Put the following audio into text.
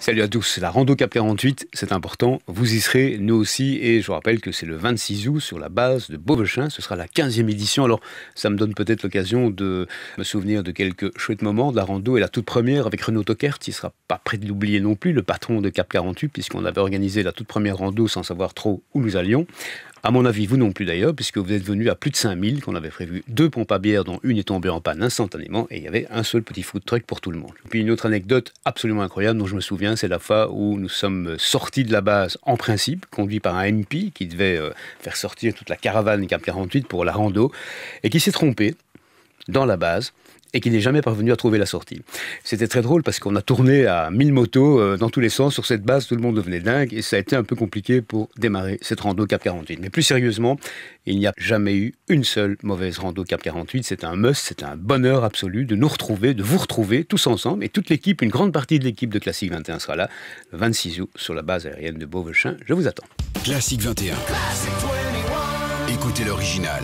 Salut à tous, la rando Cap 48, c'est important, vous y serez, nous aussi, et je vous rappelle que c'est le 26 août sur la base de Beauvechin, ce sera la 15e édition, alors ça me donne peut-être l'occasion de me souvenir de quelques chouettes moments de la rando, et la toute première avec Renaud Tockert, qui sera pas prêt de l'oublier non plus, le patron de Cap 48, puisqu'on avait organisé la toute première rando sans savoir trop où nous allions. À mon avis, vous non plus d'ailleurs, puisque vous êtes venu à plus de 5000, qu'on avait prévu deux pompes à bière, dont une est tombée en panne instantanément, et il y avait un seul petit food truck pour tout le monde. puis une autre anecdote absolument incroyable dont je me souviens, c'est la fois où nous sommes sortis de la base en principe, conduit par un MP qui devait euh, faire sortir toute la caravane Cap 48 pour la rando, et qui s'est trompé dans la base et qui n'est jamais parvenu à trouver la sortie. C'était très drôle parce qu'on a tourné à 1000 motos euh, dans tous les sens sur cette base, tout le monde devenait dingue et ça a été un peu compliqué pour démarrer cette rando Cap 48. Mais plus sérieusement, il n'y a jamais eu une seule mauvaise rando Cap 48. C'est un must, c'est un bonheur absolu de nous retrouver, de vous retrouver tous ensemble et toute l'équipe, une grande partie de l'équipe de Classique 21 sera là le 26 août sur la base aérienne de Beauvechin. Je vous attends. Classique 21. Écoutez l'original.